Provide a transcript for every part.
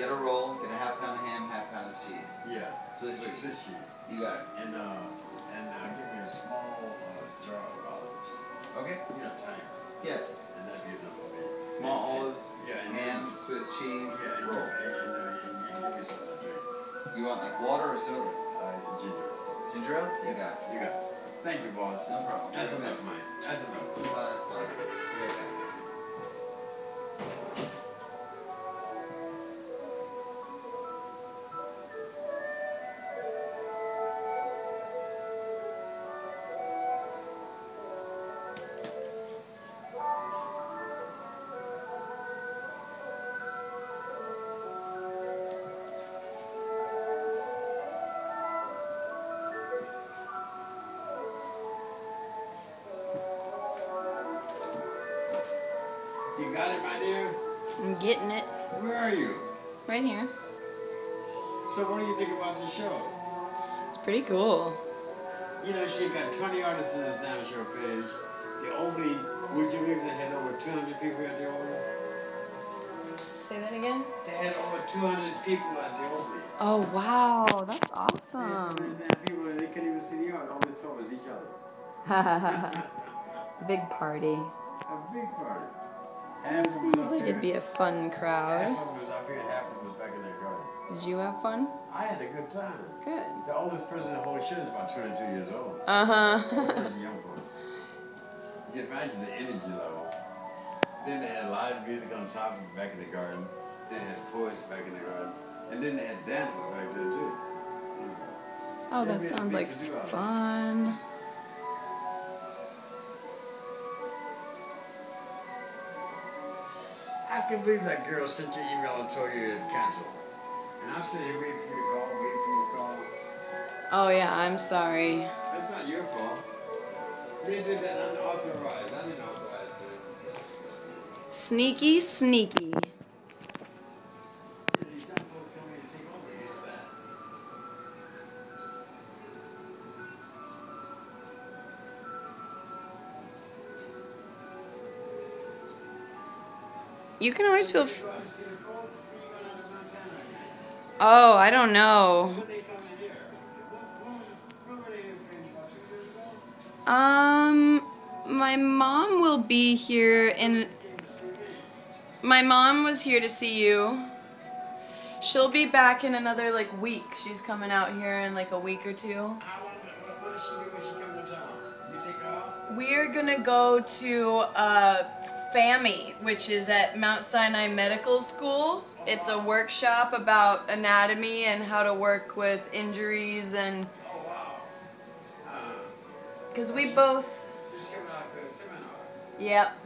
get a roll, get a half pound of ham, half pound of cheese. Yeah. Swiss cheese. Swiss cheese. You got it. And uh, and uh, give me a small uh, jar of olives. Okay. You know, tiny. Yeah. And that'd be enough for me. Small and, olives. And, yeah. And ham, then, Swiss cheese. Yeah. roll. And, and, uh, and, and give me something to drink. You want like water or soda? Uh, ginger. Ginger ale. Yeah. You got it. You got it. Thank you, boss. No problem. That's enough, man. That's enough. Uh, that's fine. You got it, my dear? I'm getting it Where are you? right here. So what do you think about the show? It's pretty cool. You know, she got 20 artists in this down show page. The opening, would you believe they had over 200 people at the opening? Say that again. They had over 200 people at the opening. Oh wow, that's They had awesome. many damn people and they couldn't even see the art. All they saw was each other. Big party. A big party. Half of them was Seems like it'd be a fun crowd. of them was up here, half of them was back in their garden. Did you have fun? I had a good time. Good. The oldest person in the whole show is about 22 years old. Uh huh. rest is young folks. You can imagine the energy level. Then they had live music on top of back in the garden. They had poets back in the garden. And then they had dances back there too. oh, that sounds like fun. I can believe that girl sent you an email and told you to cancel. And I'm sitting here waiting for you to call, waiting for you to call. Oh yeah, I'm sorry. That's not your fault. They did that unauthorized. I didn't authorize it. Sneaky, sneaky. You can always feel. F- You want to see the folks? When you going out to Montana again? oh, I don't know. Um, my mom will be here in. Came to see me. My mom was here to see you. She'll be back in another like week. She's coming out here in like a week or two. How long, what, what does she do when she comes to town? You take her out? We're gonna go to uh, FAMI, which is at Mount Sinai Medical School. It's a workshop about anatomy and how to work with injuries and wow. Because we both. so she's coming out for a seminar. Yep.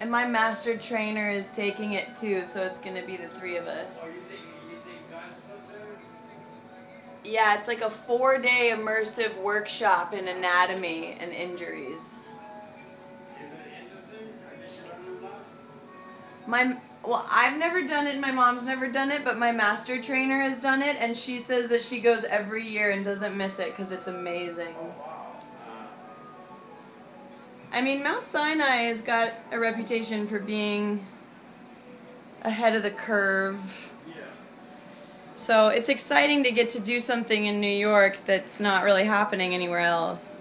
And my master trainer is taking it too, so it's gonna be the three of us. oh, you take, you take classes up there? Yeah, it's like a four day immersive workshop in anatomy and injuries. My well, I've never done it, my mom's never done it, but my master trainer has done it, and she says that she goes every year and doesn't miss it because it's amazing. I mean, Mount Sinai has got a reputation for being ahead of the curve. So it's exciting to get to do something in New York that's not really happening anywhere else.